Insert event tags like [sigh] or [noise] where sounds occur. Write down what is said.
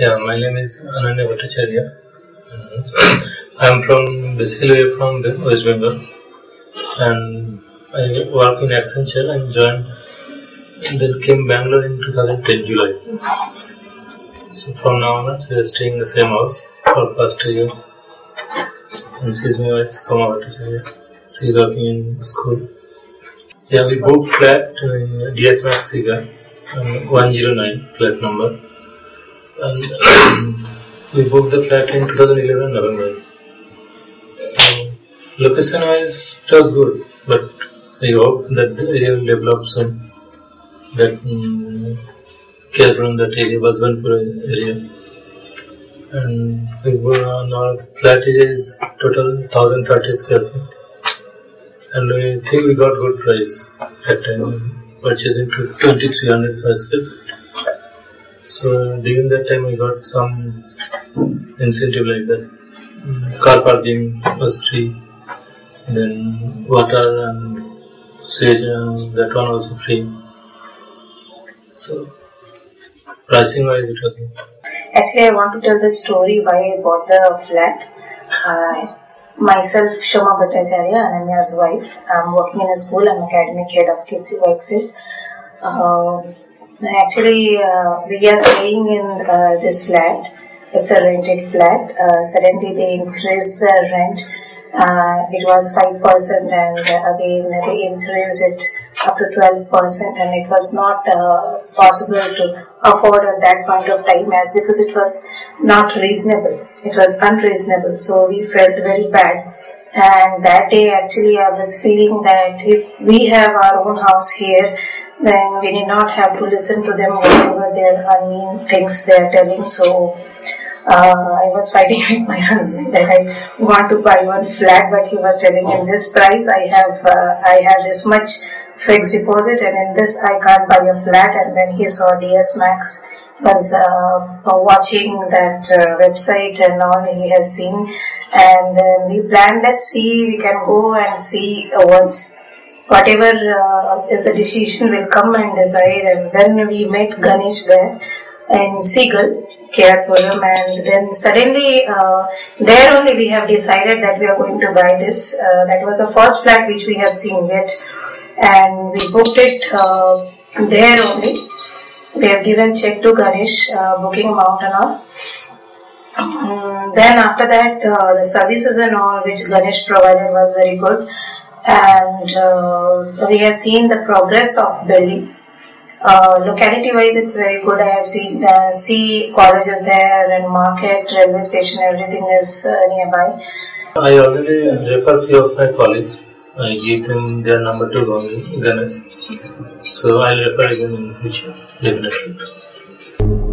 Yeah, my name is Ananya Bhattacharya. I am from basically from the West Bengal, and I work in Accenture and joined, and then came Bangalore in 2010 July. So from now on, we are staying in the same house for past two years. And this is my wife Soma Bhattacharya. She is working in school. Yeah, we booked flat in DS Max Seagull, um, 109 flat number. And we booked the flat in 2011 November. So location wise it was good, but I hope that the area will develop soon. That um, care from that area, area. And we go on our flat is total 1030 square feet. And we think we got good price at time purchasing to 2300 per square feet. So during that time I got some incentive like that. Car parking was free. Then water and sewage that one also free. So pricing wise it was. Actually, I want to tell the story why I bought the flat. Uh, myself, Shoma Bhattacharya, Ananya's wife. I'm working in a school. I'm academic head of KC Whitefield. Uh, actually, uh, we are staying in uh, this flat. It's a rented flat. Uh, suddenly, they increased the rent. Uh, it was 5% and uh, again they increased it up to 12% and it was not uh, possible to afford at that point of time as because it was not reasonable it was unreasonable so we felt very bad and that day actually i was feeling that if we have our own house here then we need not have to listen to them whatever their unmean things they are telling so uh, I was fighting [laughs] with my husband that I want to buy one flat, but he was telling in this price I have uh, I have this much fixed deposit, and in this I can't buy a flat. And then he saw DS Max was uh, watching that uh, website and all he has seen, and then we planned. Let's see, we can go and see once. Whatever uh, is the decision, will come and decide. And then we met Ganesh there in Seagull, Kerpuram, and then suddenly uh, there only we have decided that we are going to buy this. Uh, that was the first flat which we have seen yet, and we booked it uh, there only. We have given check to Ganesh, uh, booking amount and all. Then after that, uh, the services and all which Ganesh provided was very good, and uh, we have seen the progress of building. Uh, locality wise, it's very good. I have seen uh, see colleges there and market, railway station, everything is uh, nearby. I already refer few of my colleagues. I give them their number to Ganesh. So I'll refer again in future, definitely.